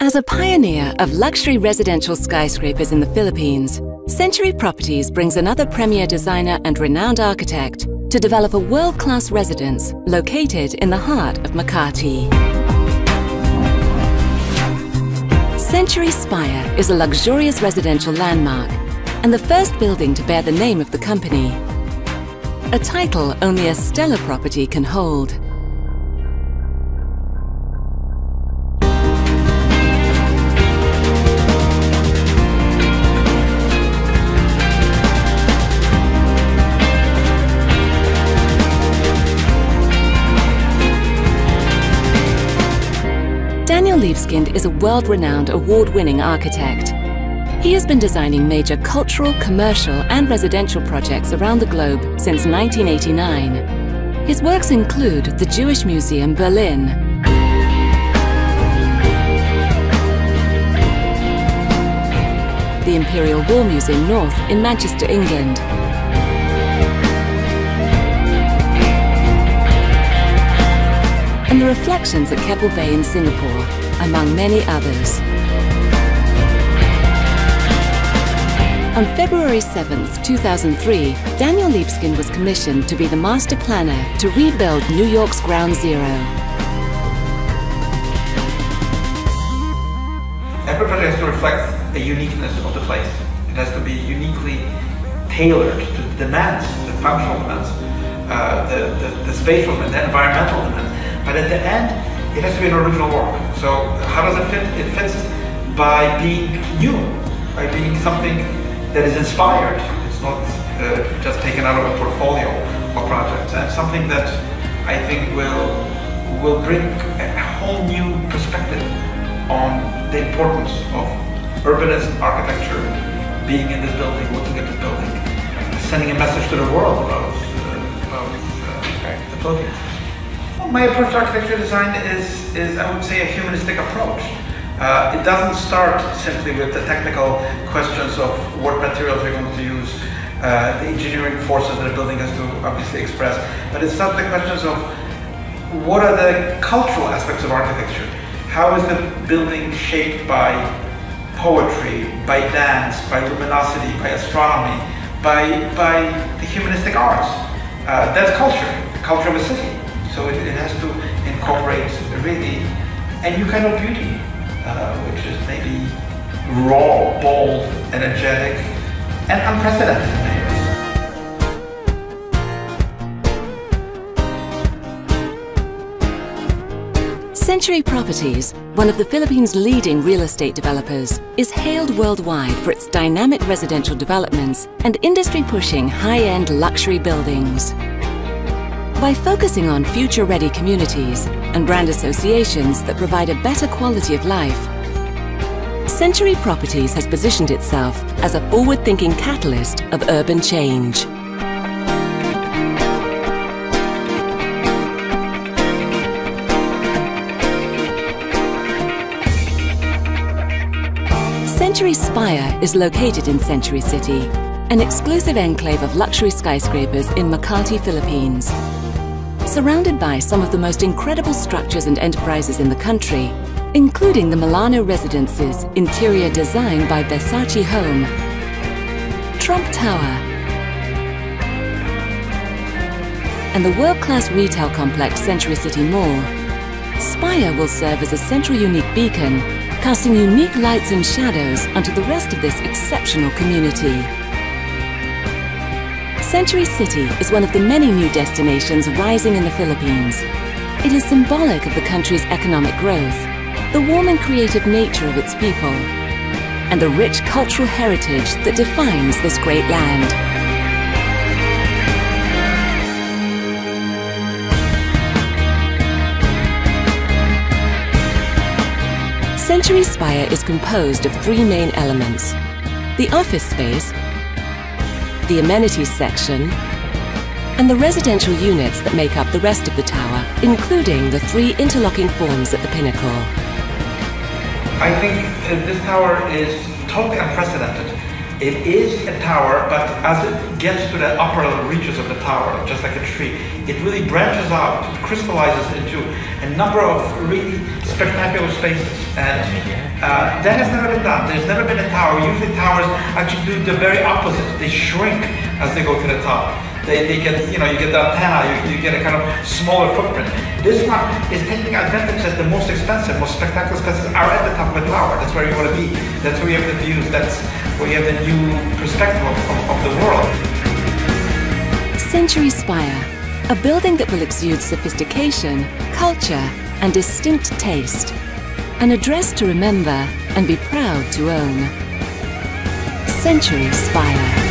As a pioneer of luxury residential skyscrapers in the Philippines, Century Properties brings another premier designer and renowned architect to develop a world-class residence located in the heart of Makati. Century Spire is a luxurious residential landmark and the first building to bear the name of the company. A title only a stellar property can hold. Daniel Libeskind is a world-renowned award-winning architect. He has been designing major cultural, commercial and residential projects around the globe since 1989. His works include the Jewish Museum Berlin, the Imperial War Museum North in Manchester, England, and the reflections at Keppel Bay in Singapore, among many others. On February 7, 2003, Daniel Libeskind was commissioned to be the master planner to rebuild New York's Ground Zero. Every project has to reflect the uniqueness of the place. It has to be uniquely tailored to the demands, the functional demands, uh, the, the, the spatial and the environmental demands. But at the end, it has to be an original work. So how does it fit? It fits by being new, by being something that is inspired. It's not uh, just taken out of a portfolio of projects. And something that I think will will bring a whole new perspective on the importance of urbanism, architecture, being in this building, looking at this building, sending a message to the world about, My approach to architecture design is, is I would say, a humanistic approach. Uh, it doesn't start simply with the technical questions of what materials you're going to use, uh, the engineering forces that a building has to obviously express, but it starts the questions of what are the cultural aspects of architecture? How is the building shaped by poetry, by dance, by luminosity, by astronomy, by, by the humanistic arts? Uh, that's culture, the culture of a city. Incorporate really a new kind of beauty, uh, which is maybe raw, bold, energetic, and unprecedented. Century Properties, one of the Philippines' leading real estate developers, is hailed worldwide for its dynamic residential developments and industry-pushing high-end luxury buildings. By focusing on future-ready communities and brand associations that provide a better quality of life, Century Properties has positioned itself as a forward-thinking catalyst of urban change. Century Spire is located in Century City, an exclusive enclave of luxury skyscrapers in Makati, Philippines. Surrounded by some of the most incredible structures and enterprises in the country, including the Milano Residences interior design by Versace Home, Trump Tower, and the world-class retail complex Century City Mall, Spire will serve as a central unique beacon, casting unique lights and shadows onto the rest of this exceptional community. Century City is one of the many new destinations rising in the Philippines. It is symbolic of the country's economic growth, the warm and creative nature of its people, and the rich cultural heritage that defines this great land. Century Spire is composed of three main elements. The office space, the amenities section, and the residential units that make up the rest of the tower, including the three interlocking forms at the pinnacle. I think uh, this tower is totally unprecedented. It is a tower, but as it gets to the upper reaches of the tower, just like a tree, it really branches out, crystallizes into a number of really spectacular spaces. And Uh, that has never been done. There's never been a tower. Usually towers actually do the very opposite. They shrink as they go to the top. They, they get, you know, you get the antenna, you, you get a kind of smaller footprint. This one is taking advantage that the most expensive, most spectacular spaces are at the top of the tower. That's where you want to be. That's where you have the views. That's where you have the new perspective of, of, of the world. Century Spire, a building that will exude sophistication, culture, and distinct taste. An address to remember and be proud to own. Century Spire.